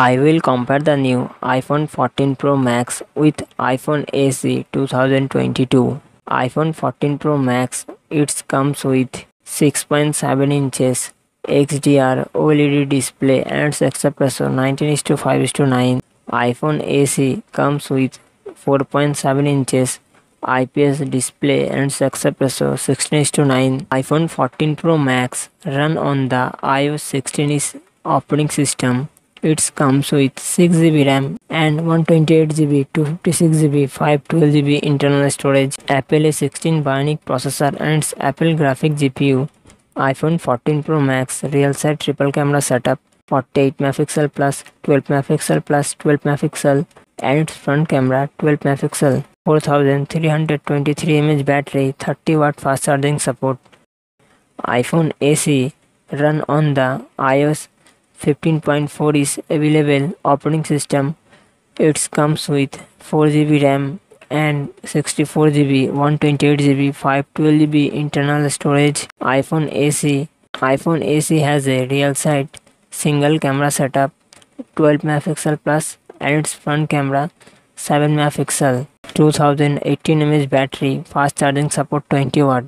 I will compare the new iPhone 14 Pro Max with iPhone SE 2022. iPhone 14 Pro Max it comes with 6.7 inches XDR OLED display and aspect ratio 19 to 5 to 9. iPhone SE comes with 4.7 inches IPS display and aspect ratio 16 to 9. iPhone 14 Pro Max run on the iOS 16 operating system it comes with 6GB RAM and 128GB, 256GB, 512GB internal storage, Apple A16 Bionic processor and Apple Graphic GPU, iPhone 14 Pro Max real side triple camera setup, 48 megapixel plus 12 megapixel plus 12 megapixel and its front camera 12 megapixel, 4323 mAh battery, 30 watt fast charging support. iPhone SE run on the iOS 15.4 is available operating system. It comes with 4GB RAM and 64GB, 128GB, 512GB internal storage. iPhone SE. iPhone SE has a real side single camera setup 12 megapixel plus and its front camera 7 megapixel 2018 mAh battery fast charging support 20 watt